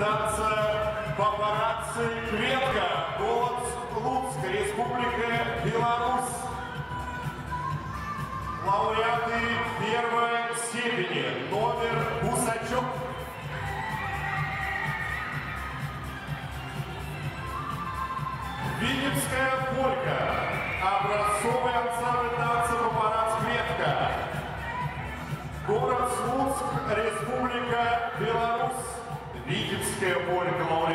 Танца «Папарацци Кветка», город Луцк, Республика Беларусь. Лауреаты первой степени, номер Гусачев. Витебская полька, образцовый ансамбль танца «Папарацци Кветка», город Слуцк, Республика Беларусь. Витебская полька, лауреат